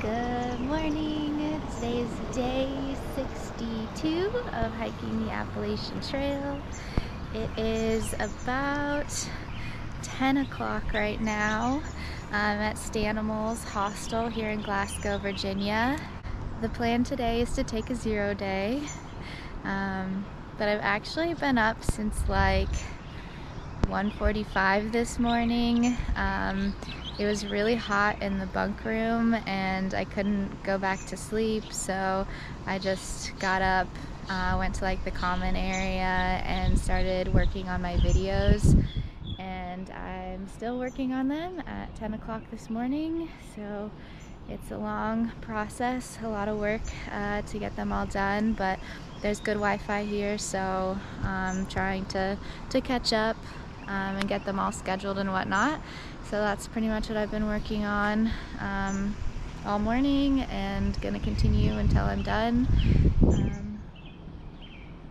Good morning. Today is day 62 of hiking the Appalachian Trail. It is about 10 o'clock right now. I'm at Stanimals Hostel here in Glasgow, Virginia. The plan today is to take a zero day, um, but I've actually been up since like 1.45 this morning. Um, it was really hot in the bunk room and I couldn't go back to sleep so I just got up uh, went to like the common area and started working on my videos and I'm still working on them at 10 o'clock this morning so it's a long process a lot of work uh, to get them all done but there's good Wi-Fi here so I'm trying to to catch up um, and get them all scheduled and whatnot so that's pretty much what I've been working on um, all morning and gonna continue until I'm done. Um,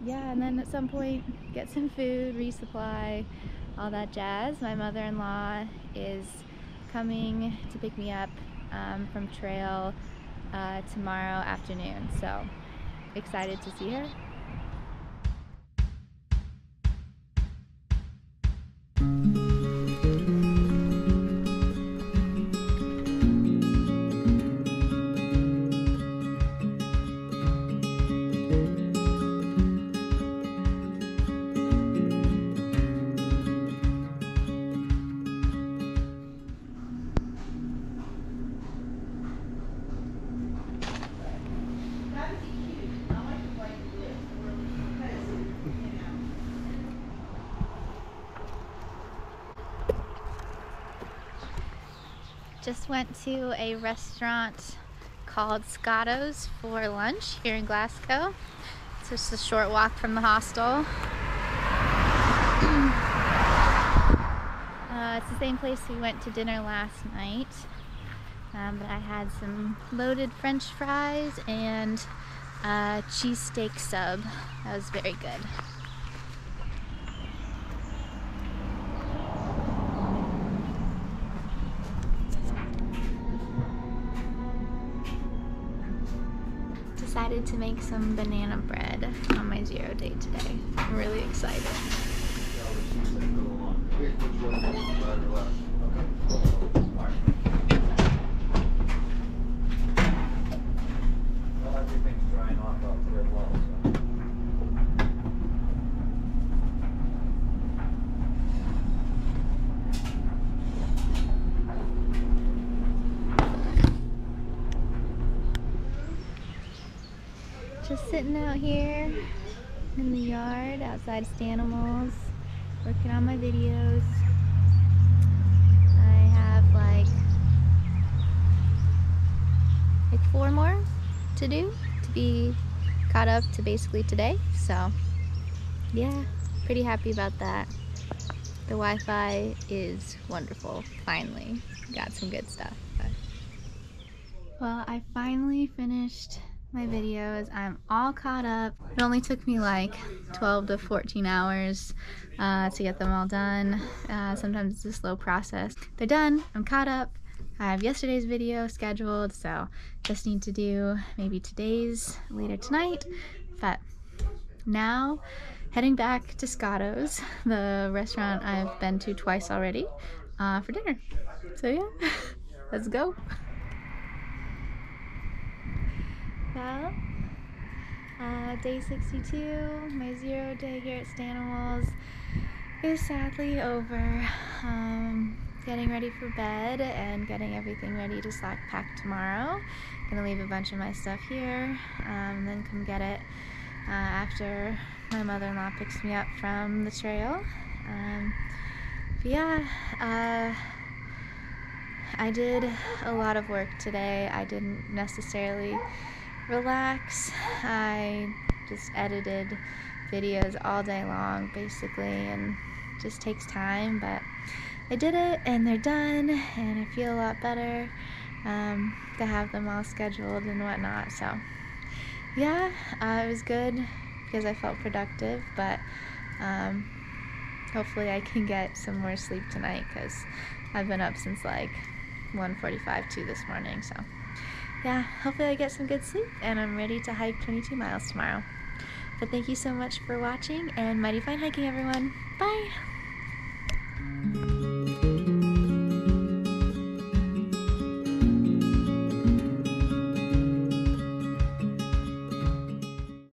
yeah, and then at some point get some food, resupply, all that jazz. My mother-in-law is coming to pick me up um, from trail uh, tomorrow afternoon. So excited to see her. Just went to a restaurant called Scotto's for lunch here in Glasgow. It's just a short walk from the hostel. uh, it's the same place we went to dinner last night. Um, but I had some loaded french fries and a cheesesteak sub. That was very good. Decided to make some banana bread on my zero day today. I'm really excited. Just sitting out here in the yard outside Stanimals, working on my videos. I have like like four more to do to be caught up to basically today. So yeah, pretty happy about that. The Wi-Fi is wonderful, finally. Got some good stuff. But... Well, I finally finished my videos. I'm all caught up. It only took me like 12 to 14 hours uh, to get them all done. Uh, sometimes it's a slow process. They're done. I'm caught up. I have yesterday's video scheduled, so just need to do maybe today's later tonight. But now, heading back to Scotto's, the restaurant I've been to twice already, uh, for dinner. So yeah, let's go. Well, uh, day 62, my zero day here at Stanimals is sadly over. Um, getting ready for bed and getting everything ready to slack pack tomorrow. Gonna leave a bunch of my stuff here, um, then come get it uh, after my mother-in-law picks me up from the trail. Um, yeah, uh, I did a lot of work today. I didn't necessarily relax. I just edited videos all day long basically and just takes time but I did it and they're done and I feel a lot better um, to have them all scheduled and whatnot so yeah uh, it was good because I felt productive but um, hopefully I can get some more sleep tonight because I've been up since like 1.45 2 this morning so yeah, hopefully I get some good sleep and I'm ready to hike 22 miles tomorrow. But thank you so much for watching and mighty fine hiking everyone. Bye!